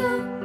go.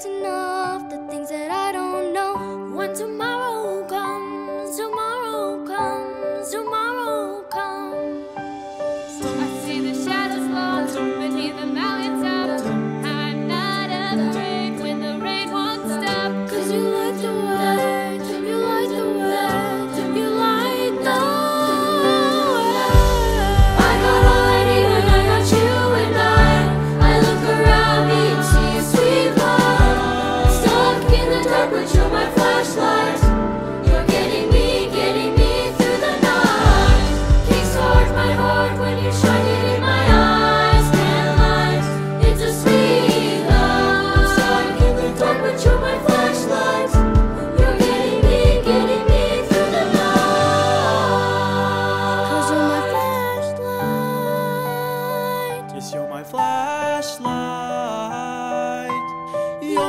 to know. and I would show my flashlight.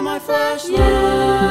my flashlight. Yeah.